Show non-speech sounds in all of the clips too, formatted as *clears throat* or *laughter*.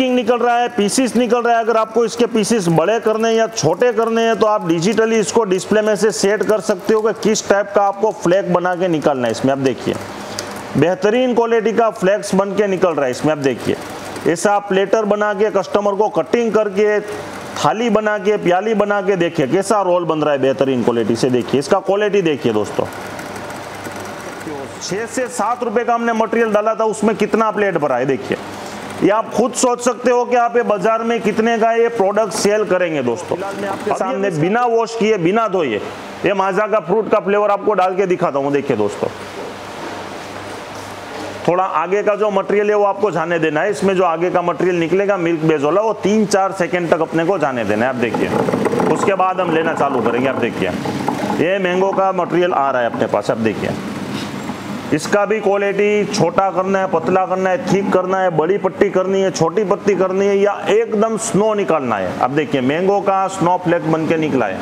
Breaking निकल रहा है पीसीस निकल रहा है। अगर आपको इसके पीसीस बड़े करने या छोटे करने हैं तो आप डिजिटली इसको डिस्प्ले में से सेट कर सकते हो कि किस टाइप का आपको फ्लैग बना के निकालना है इसमें। आप देखिए। बेहतरीन क्वालिटी का फ्लैक्स बन के निकल रहा है इसमें। आप देखिए। ऐसा आप प्लेटर बना के कस्टमर को कटिंग करके, थाली बना के, प्याली बना के देखिए, कैसा रोल बन रहा है बेहतरीन क्वालिटी से देखिए। इसका क्वालिटी देखिए दोस्तों। छह से सात रुपए का हमने मटेरियल डाला था, उसमें कितना प्लेट भरा है? देखिए। ये आप खुद सोच सकते हो कि आप ये बाज़ार में कितने का ये प्रोडक्ट सेल करेंगे दोस्तों। आपके सामने बिना वॉश किए बिना धोए। ये माजा का फ्रूट का फ्लेवर आपको डाल के दिखाता हूँ देखिए दोस्तों। थोड़ा आगे का जो मटेरियल है वो आपको जाने देना है। इसमें जो आगे का मटेरियल निकलेगा मिल्क बेस वाला वो तीन चार सेकंड तक अपने को जाने देना है। आप देखिए। उसके बाद हम लेना चालू करेंगे आप देखिए। ये मैंगो का मटेरियल आ रहा है अपने पास आप देखिए। इसका भी क्वालिटी छोटा करना है पतला करना है ठीक करना है बड़ी पट्टी करनी है छोटी पत्ती करनी है या एकदम स्नो निकालना है। अब देखिए मैंगो का स्नो फ्लेक बन के निकला है।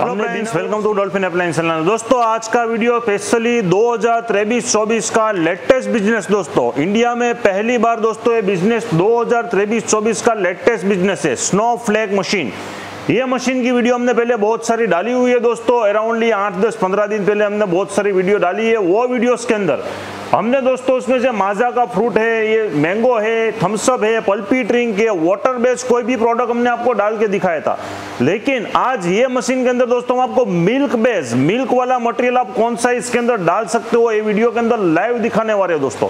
वेलकम टू डॉल्फिन अप्लायंस दोस्तों आज का वीडियो स्पेशली 2023-24 का लेटेस्ट बिज़नेस दोस्तों। इंडिया में पहली बार दोस्तों ये बिज़नेस 2023-24 का लेटेस्ट बिज़नेस है। स्नो फ्लैग मशीन ये मशीन की वीडियो हमने पहले बहुत सारी डाली हुई है दोस्तों, अराउंडली आठ दस पंद्रह दिन पहले हमने बहुत सारी वीडियो डाली है, वो वीडियोस के अंदर। हमने दोस्तों उसमें से माजा का फ्रूट है, ये मैंगो है थम्सअप है, पल्पी ड्रिंक है वाटर बेस्ड कोई भी प्रोडक्ट हमने आपको डाल के दिखाया था। लेकिन आज ये मशीन के अंदर दोस्तों हम आपको मिल्क बेस्ड मिल्क वाला मटेरियल आप कौन सा इसके अंदर डाल सकते हो, ये वीडियो के अंदर लाइव दिखाने वाले दोस्तों।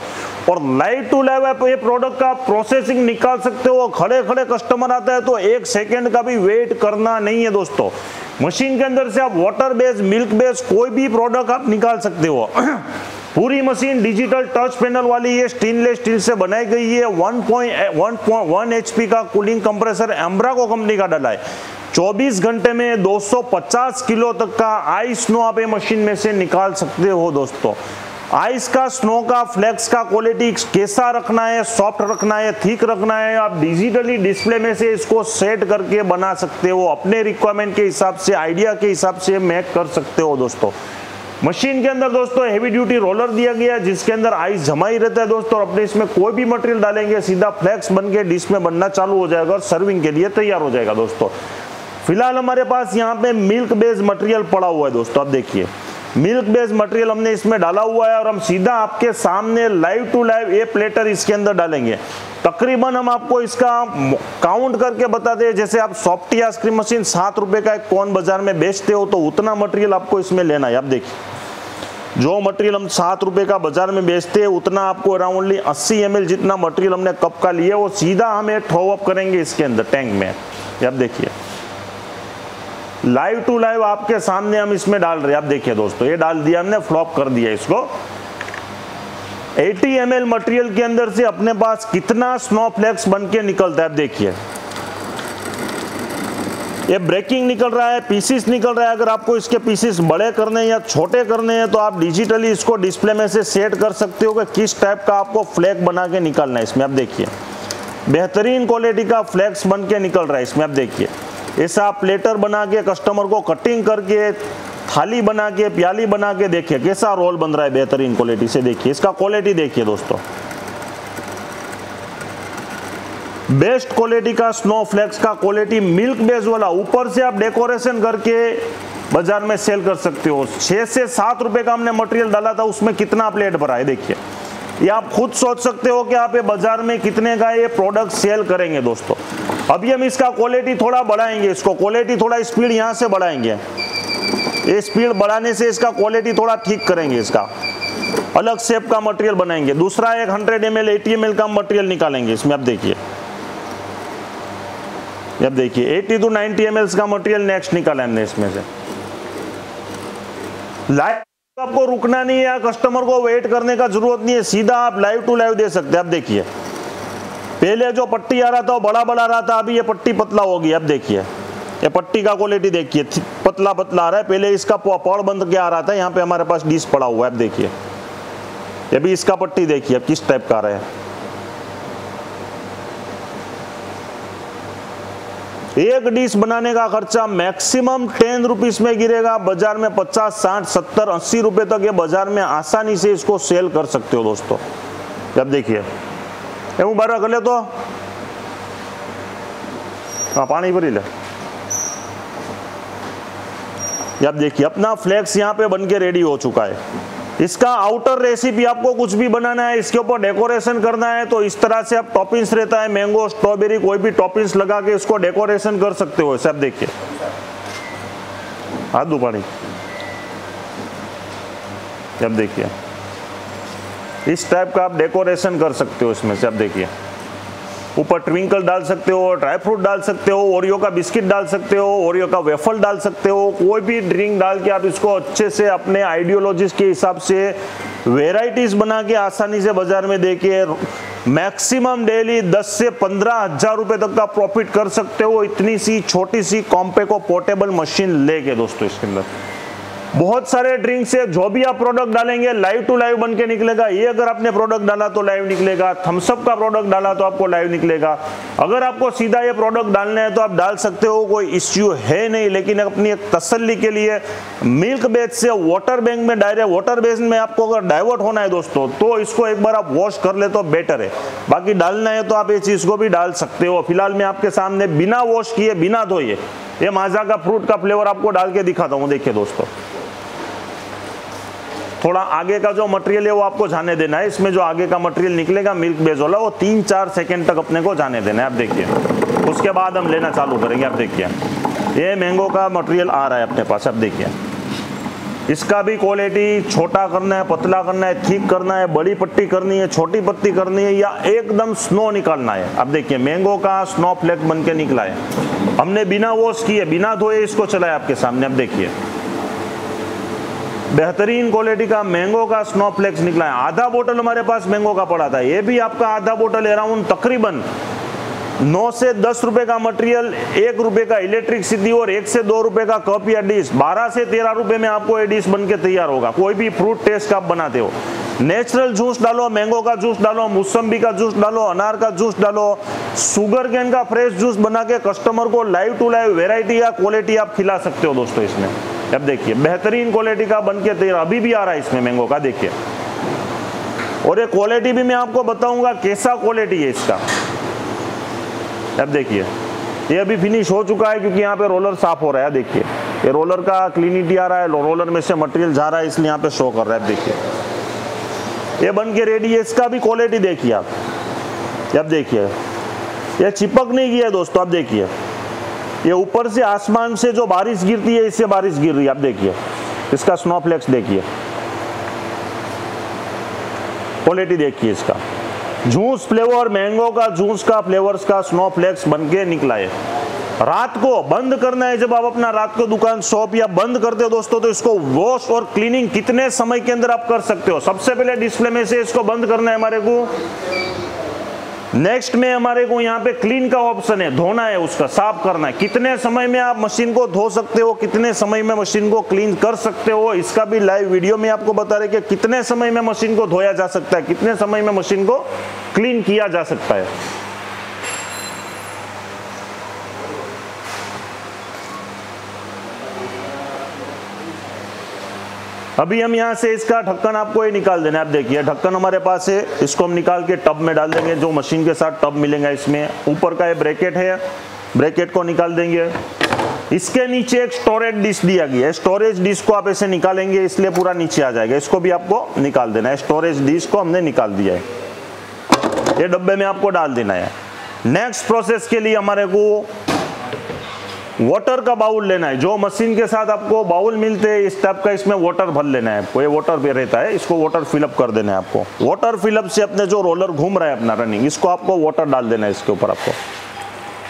और लाइव टू लाइव आप ये प्रोडक्ट का प्रोसेसिंग निकाल सकते हो खड़े खड़े कस्टमर आता है तो एक सेकेंड का भी वेट करना नहीं है दोस्तों। मशीन के अंदर से आप वाटर बेस्ड मिल्क बेस्ड कोई भी प्रोडक्ट आप निकाल सकते हो। *clears throat* पूरी मशीन डिजिटल टच पैनल वाली है स्टेनलेस स्टील से बनाई गई है 1.1 एचपी का कूलिंग कंप्रेसर एम्ब्राको कंपनी का डला है। 24 घंटे में 250 किलो तक का आइस स्नो आप ये मशीन में से निकाल सकते हो दोस्तों। आइस का, स्नो का, फ्लेक्स का क्वालिटी कैसा रखना है सॉफ्ट रखना है थिक रखना है, आप डिजिटली डिस्प्ले में से इसको सेट करके बना सकते हो, अपने रिक्वायरमेंट के हिसाब से आइडिया के हिसाब से मेक कर सकते हो दोस्तों। मशीन के अंदर दोस्तों हेवी ड्यूटी रोलर दिया गया है जिसके अंदर आइस जमा ही रहता है दोस्तों, और अपने इसमें कोई भी मटेरियल डालेंगे, सीधा फ्लैक्स बन के डिश में बनना चालू हो जाएगा और सर्विंग के लिए तैयार हो जाएगा दोस्तों। फ़िलहाल हमारे पास यहाँ पे मिल्क बेस्ड मटेरियल पड़ा हुआ है दोस्तों, आप देखिए। मिल्क बेस्ड मटेरियल हमने इसमें डाला हुआ है और हम सीधा आपके सामने लाइव टू लाइव ये प्लेटर इसके अंदर डालेंगे। तकरीबन हम आपको इसका काउंट करके बताते हैं जैसे आप सॉफ्टी आइसक्रीम मशीन सात रुपए का एक कौन बाज़ार में बेचते हो तो उतना मटेरियल आपको इसमें लेना है। आप देखिए, जो मटेरियल हम सात रुपए का बाज़ार में बेचते हैं, उतना आपको अराउंडली 80 एम जितना मटेरियल हमने कप का लिया वो सीधा हमें थ्रो अप करेंगे इसके अंदर, टैंक में। आप देखिए लाइव टू लाइव आपके सामने हम इसमें डाल रहे हैं। आप देखिए दोस्तों, ये डाल दिया हमने फ्लॉप कर दिया इसको। 80 एम मटेरियल के अंदर से अपने पास कितना स्नोफ्लेक्स बन के निकलता है देखिए। ये ब्रेकिंग निकल रहा है पीसीस निकल रहा है। अगर आपको इसके पीसीस बड़े करने हैं या छोटे करने हैं तो आप डिजिटली इसको डिस्प्ले में से सेट कर सकते हो कि किस टाइप का आपको फ्लैग बना के निकालना है इसमें, आप देखिए। बेहतरीन क्वालिटी का फ्लैक्स बन के निकल रहा है इसमें, आप देखिए। ऐसा प्लेटर बना के कस्टमर को कटिंग करके, थाली बना के, प्याली बना के देखिए, कैसा रोल बन रहा है बेहतरीन क्वालिटी से देखिए, इसका क्वालिटी देखिए दोस्तों। बेस्ट क्वालिटी का स्नो फ्लेक्स का क्वालिटी मिल्क बेस वाला, ऊपर से आप डेकोरेशन करके बाज़ार में सेल कर सकते हो। छह से सात रुपए का हमने मटेरियल डाला था, उसमें कितना प्लेट भरा है देखिए। ये आप खुद सोच सकते हो कि आप ये बाज़ार में कितने का ये प्रोडक्ट सेल करेंगे दोस्तों। अभी हम इसका क्वालिटी थोड़ा बढ़ाएँगे, इसको क्वालिटी थोड़ा स्पीड यहाँ से बढ़ाएँगे। ये स्पीड बढ़ाने से इसका क्वालिटी थोड़ा ठीक करेंगे इसका। अलग शेप का मटेरियल बनाएँगे। दूसरा एक hundred M L eighty M L का मटेरियल निकालेंगे। इसमें आप देखिए। अब देखिए 80 टू 90 एम का मटेरियल नेक्स्ट निकाला हमने इसमें से। लाइव आपको रुकना नहीं है कस्टमर को वेट करने का ज़रूरत नहीं है। सीधा आप लाइव टू लाइव दे सकते हैं। आप देखिए। पहले जो पट्टी आ रहा था, वो बड़ा बड़ा रहा था, अभी ये पट्टी पतला होगी अब देखिए। ये पट्टी का क्वालिटी देखिए पतला पतला आ रहा है। पहले इसका पौड़ बंद क्या आ रहा था, यहाँ पे हमारे पास डिश पड़ा हुआ है, अब देखिए। ये भी इसका पट्टी देखिए, अब किस टाइप का आ रहा है। एक डिश बनाने का खर्चा मैक्सिमम टेन रुपीस में गिरेगा, बाज़ार में पचास, साठ, सत्तर, अस्सी रुपए तक ये बाज़ार में आसानी से इसको सेल कर सकते हो दोस्तों। जब देखिए। એવું બાર कर ले तो हाँ पानी भरी ले ये आप देखिए अपना फ्लेक्स यहाँ पे बन के रेडी हो चुका है इसका आउटर रेसिपी आपको कुछ भी बनाना है इसके ऊपर डेकोरेशन करना है तो इस तरह से आप टॉपिंग्स रहता है मैंगो स्ट्रॉबेरी कोई भी टॉपिंग्स लगा के इसको डेकोरेशन कर सकते हो सब देखिए हाथ दो पानी अब देखिए इस टाइप का आप डेकोरेशन कर सकते हो इसमें से, आप देखिए। ऊपर ट्विंकल डाल सकते हो ड्राई फ्रूट डाल सकते हो ओरियो का बिस्किट डाल सकते हो ओरियो का वेफल डाल सकते हो, कोई भी ड्रिंक डाल के आप इसको अच्छे से अपने आइडियोलॉजीज के हिसाब से वेराइटीज बना के आसानी से बाज़ार में देके मैक्सिमम डेली 10 से पंद्रह हज़ार रुपए तक का प्रॉफिट कर सकते हो, इतनी सी, छोटी सी कॉम्पे को पोर्टेबल मशीन लेके दोस्तों इसके अंदर। बहुत सारे ड्रिंक्स है जो भी आप प्रोडक्ट डालेंगे लाइव टू लाइव बन के निकलेगा। ये अगर आपने प्रोडक्ट डाला तो लाइव निकलेगा। थम्सअप का प्रोडक्ट डाला तो आपको लाइव निकलेगा। अगर आपको सीधा ये प्रोडक्ट डालना है तो आप डाल सकते हो, कोई इश्यू है नहीं। लेकिन अपनी एक तसल्ली के लिए मिल्क बेच से वाटर बैंक में डायरेक्ट वाटर बेस में आपको अगर डाइवर्ट होना है दोस्तों तो इसको एक बार आप वॉश कर ले तो बेटर है। बाकी डालना है तो आप ये चीज़ को भी डाल सकते हो। फ़िलहाल मैं आपके सामने बिना वॉश किए, बिना धोए, ये माजा का फ्रूट का फ्लेवर आपको डाल के दिखाता हूँ। देखिए दोस्तों। थोड़ा आगे का जो मटेरियल है वो आपको जाने देना है। इसमें जो आगे का मटेरियल निकलेगा मिल्क बेस वाला, वो तीन चार सेकेंड तक अपने को जाने देना है। आप देखिए। उसके बाद हम लेना चालू करेंगे। आप देखिए। ये मैंगो का मटेरियल आ रहा है अपने पास। आप देखिए। इसका भी क्वालिटी छोटा करना है, पतला करना है ठीक करना है, बड़ी पट्टी करनी है, छोटी पट्टी करनी है, या एकदम स्नो निकालना है। अब देखिए मैंगो का स्नो फ्लेक बन के निकला है। हमने बिना वॉश किए, बिना धोए इसको चलाया आपके सामने। अब देखिए। बेहतरीन क्वालिटी का मैंगो का स्नोफ्लेक्स निकला है। आधा बोतल हमारे पास मैंगो का पड़ा था। ये भी आपका आधा बोतल अराउंड तकरीबन नौ से दस रुपए का मटेरियल एक रुपए का इलेक्ट्रिसिटी और एक से दो रुपए का कप या डिश बारह से तेरह रुपए में आपको ये डिश बन के तैयार होगा। कोई भी फ्रूट टेस्ट आप बनाते हो। नेचुरल जूस डालो मैंगो का जूस डालो, मौसम्बी का जूस डालो, अनार का जूस डालो सुगर कैन का फ्रेश जूस बना के कस्टमर को लाइव टू लाइव वेराइटी या क्वालिटी आप खिला सकते हो दोस्तों इसमें। अब देखिए, बेहतरीन क्वालिटी का बन के तैयार अभी भी आ रहा है इसमें मैंगो का, देखिए। और ये क्वालिटी भी मैं आपको बताऊँगा कैसा क्वालिटी है इसका। अब देखिए, ये अभी फिनिश हो चुका है क्योंकि यहाँ पे रोलर साफ़ हो रहा है देखिए। ये रोलर का क्लीनिटी आ रहा है रोलर में से मटेरियल जा रहा है, इसलिए यहाँ पे शो कर रहा है देखिए। ये बन के रेडी है, इसका भी क्वालिटी देखिए आप। अब देखिए, ये चिपक नहीं गया है दोस्तों, अब देखिए। ये ऊपर से आसमान से जो बारिश गिरती है, इससे बारिश गिर रही है। आप देखिए, इसका स्नोफ्लेक्स देखिए। क्वालिटी देखिए इसका। जूस फ्लेवर मैंगो का, जूस का फ्लेवर्स का स्नोफ्लेक्स बन के निकला है रात को बंद करना है जब आप अपना रात को दुकान शॉप या बंद करते हो दोस्तों तो इसको वॉश और क्लीनिंग कितने समय के अंदर आप कर सकते हो? सबसे पहले डिस्प्ले में से इसको बंद करना है हमारे को। नेक्स्ट में हमारे को यहाँ पे क्लीन का ऑप्शन है, धोना है उसका, साफ़ करना है। कितने समय में आप मशीन को धो सकते हो, कितने समय में मशीन को क्लीन कर सकते हो, इसका भी लाइव वीडियो में आपको बता रहे कि कितने समय में मशीन को धोया जा सकता है, कितने समय में मशीन को क्लीन किया जा सकता है। अभी हम यहाँ से इसका ढक्कन आपको ये निकाल देना है। आप देखिए, ढक्कन हमारे पास है। इसको हम निकाल के टब में डाल देंगे। जो मशीन के साथ टब मिलेगा इसमें। ऊपर का ये ब्रैकेट है। ब्रैकेट को निकाल देंगे। इसके नीचे एक स्टोरेज डिश दिया गया है। स्टोरेज डिश को आप ऐसे निकालेंगे, इसलिए पूरा नीचे आ जाएगा। इसको भी आपको निकाल देना है। स्टोरेज डिश को हमने निकाल दिया है। ये डब्बे में आपको डाल देना है। नेक्स्ट प्रोसेस के लिए हमारे को वाटर का बाउल लेना है। जो मशीन के साथ आपको बाउल मिलते हैं, इस टाइप का इसमें वाटर भर लेना है। आपको ये वाटर भी रहता है, इसको वाटर फिलअप कर देना है आपको। वाटर फिलअप से अपने जो रोलर घूम रहा है अपना रनिंग इसको आपको वाटर डाल देना है इसके ऊपर आपको।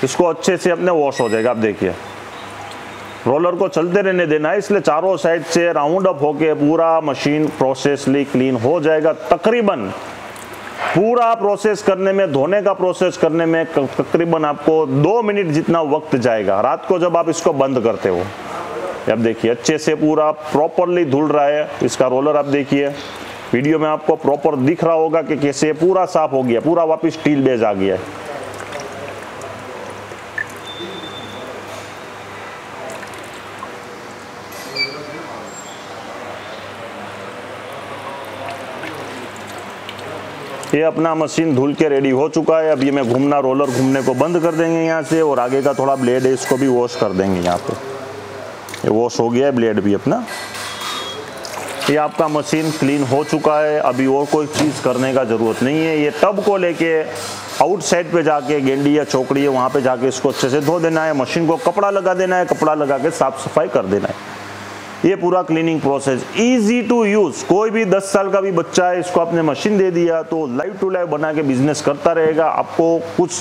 इसको अच्छे से अपने वॉश हो जाएगा, आप देखिए। रोलर को चलते रहने देना है, इसलिए चारों साइड से राउंड अप होके पूरा मशीन प्रोसेसली क्लीन हो जाएगा। तकरीबन पूरा प्रोसेस करने में, धोने का प्रोसेस करने में तकरीबन आपको दो मिनट जितना वक्त जाएगा। रात को जब आप इसको बंद करते हो अब देखिए, अच्छे से पूरा प्रॉपरली धुल रहा है, इसका रोलर आप देखिए। वीडियो में आपको प्रॉपर दिख रहा होगा कि कैसे पूरा साफ़ हो गया, पूरा वापस स्टील बेज आ गया है। ये अपना मशीन धुल के रेडी हो चुका है। ये मैं घूमना रोलर घूमने को बंद कर देंगे यहाँ से और आगे का थोड़ा ब्लेड है, इसको भी वॉश कर देंगे यहाँ पे। ये वॉश हो गया है ब्लेड भी अपना। ये आपका मशीन क्लीन हो चुका है। अभी और कोई चीज़ करने का ज़रूरत नहीं है। ये टब को लेके आउटसाइड पे जाके गेंडी या चौकड़ी है, वहाँ पे जाके इसको अच्छे से धो देना है। मशीन को कपड़ा लगा देना है, कपड़ा लगा के साफ़ सफ़ाई कर देना है। ये पूरा cleaning process easy to use कोई भी 10 साल का भी बच्चा है, इसको आपने मशीन दे दिया तो लाइव टू लाइव बना के बिज़नेस करता रहेगा। आपको कुछ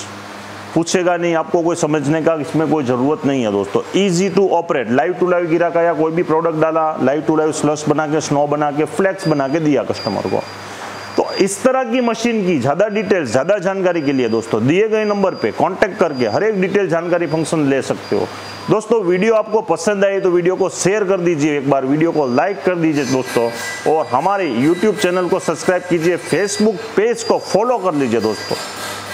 पूछेगा नहीं, आपको कोई समझने का इसमें कोई ज़रूरत नहीं है दोस्तों। Easy to operate live to live गिरा का या कोई भी प्रोडक्ट डाला लाइव टू लाइव स्लस बना के स्नो बना के फ्लैक्स बना के दिया कस्टमर को। इस तरह की मशीन की ज़्यादा डिटेल्स ज़्यादा जानकारी के लिए दोस्तों, दिए गए नंबर पे कांटेक्ट करके हर एक डिटेल जानकारी फ़ंक्शन ले सकते हो। दोस्तों वीडियो आपको पसंद आई तो वीडियो को शेयर कर दीजिए, एक बार वीडियो को लाइक कर दीजिए दोस्तों, और हमारे यूट्यूब चैनल को सब्सक्राइब कीजिए फेसबुक पेज को फॉलो कर लीजिए दोस्तों।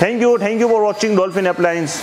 Thank you thank you for watching Dolphin appliances